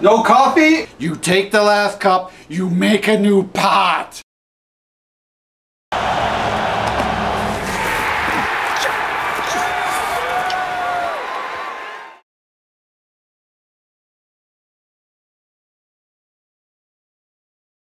No coffee? You take the last cup, you make a new pie.